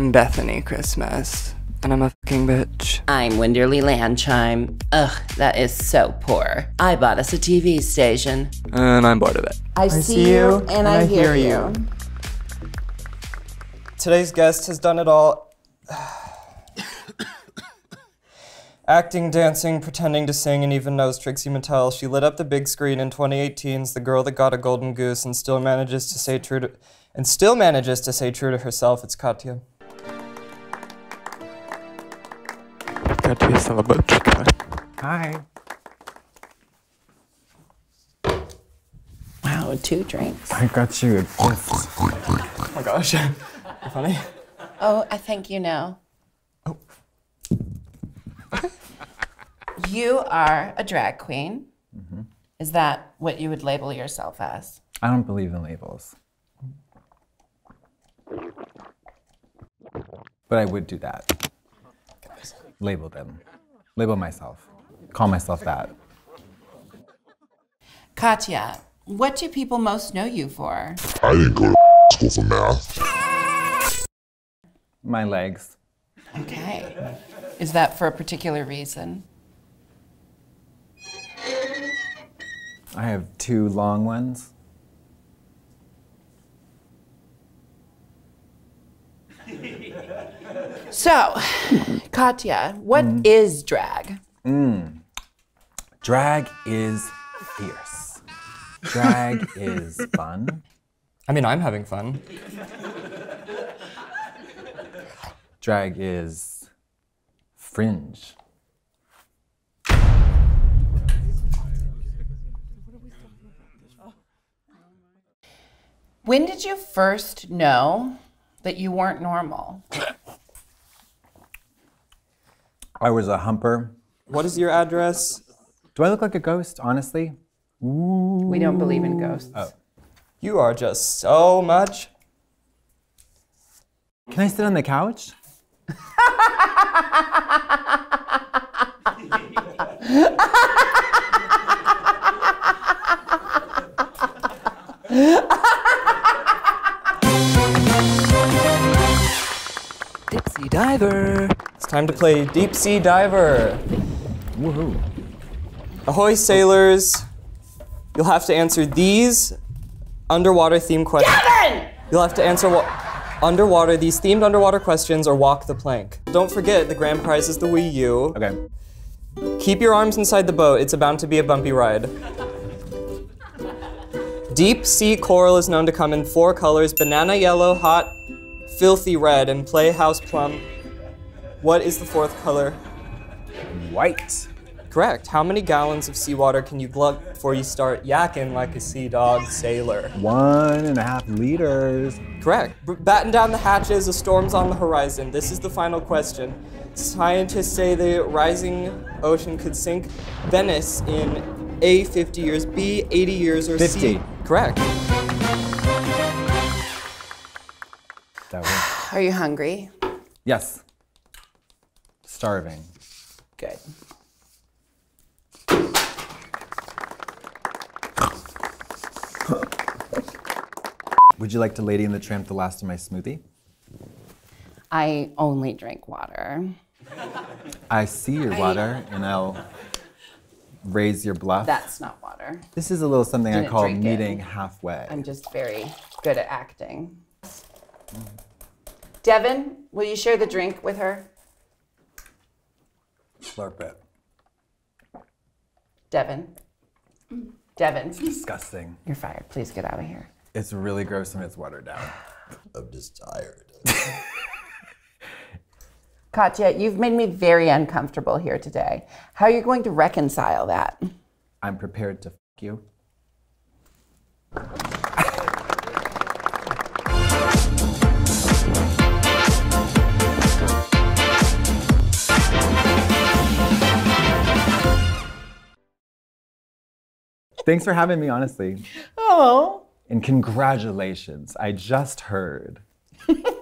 I'm Bethany Christmas, and I'm a fucking bitch. I'm Winderly Landchime. Ugh, that is so poor. I bought us a TV station. And I'm bored of it. I, see, you, and, I, hear, you. Today's guest has done it all. Acting, dancing, pretending to sing, and even knows Trixie Mattel. She lit up the big screen in 2018's The Girl That Got a Golden Goose and still manages to say true to and still manages to stay true to herself. It's Katya. Katya Salabochka. Hi. Wow, two drinks. I got you a gift. Oh my gosh. Funny. Oh, I think you know. Oh. you are a drag queen. Mm-hmm. Is that what you would label yourself as? I don't believe in labels. But I would do that. Label them. Label myself. Call myself that. Katya, what do people most know you for? I didn't go to school for math. My legs. Okay. Is that for a particular reason? I have two long ones. So, Katya, what mm. is drag? Mm. Drag is fierce. Drag is fun. I mean, I'm having fun. Drag is fringe. When did you first know that you weren't normal? I was a humper. What is your address? Do I look like a ghost, honestly? We don't believe in ghosts. Oh. You are just so much. Can I sit on the couch? Dipsy Diver. It's time to play Deep Sea Diver. Woohoo. Ahoy, sailors. You'll have to answer these underwater theme questions. You'll have to answer wa- underwater these themed underwater questions or walk the plank. Don't forget, the grand prize is the Wii U. Okay. Keep your arms inside the boat. It's bound to be a bumpy ride. Deep sea coral is known to come in four colors banana yellow, hot, filthy red, and playhouse plum. What is the fourth color? White. Correct. How many gallons of seawater can you glug before you start yakking like a sea dog sailor? One and a half liters. Correct. B- batten down the hatches, a storm's on the horizon. This is the final question. Scientists say the rising ocean could sink Venice in A, 50 years, B, 80 years, or C. 50. Correct. That was. Are you hungry? Yes. Starving. Good. Would you like to Lady and the Tramp the last of my smoothie? I only drink water. I see your water, and I'll raise your bluff. That's not water. This is a little something I Didn't call drink it. meeting halfway. I'm just very good at acting. Devin, will you share the drink with her? Slurp it. Devin. Devin, Disgusting. you're fired. Please get out of here. It's really gross and it's watered down. I'm just tired. Katya, you've made me very uncomfortable here today. How are you going to reconcile that? I'm prepared to f you. Thanks for having me, honestly. Oh. And congratulations. I just heard